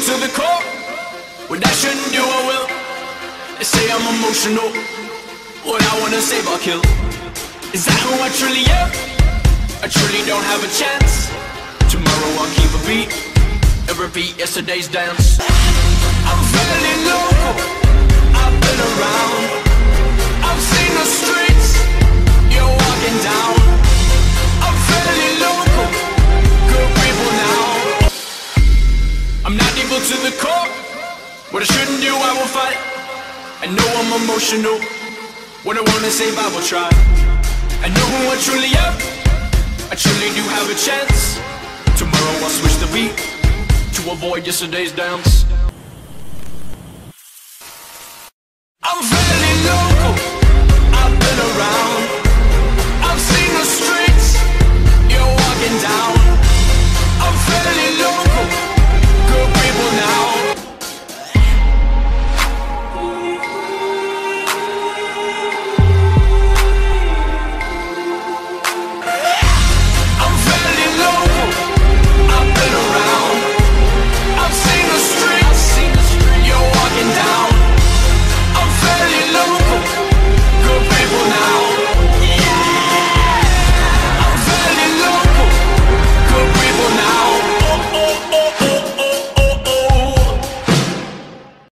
to the core. What I shouldn't do, I will. They say I'm emotional. What I wanna save, I'll kill. Is that who I truly am? I truly don't have a chance. Tomorrow I'll keep a beat and repeat yesterday's dance. What I shouldn't do, I will fight. I know I'm emotional. What I wanna save, I will try. I know who I truly am. I truly do have a chance. Tomorrow I'll switch the beat to avoid yesterday's dance.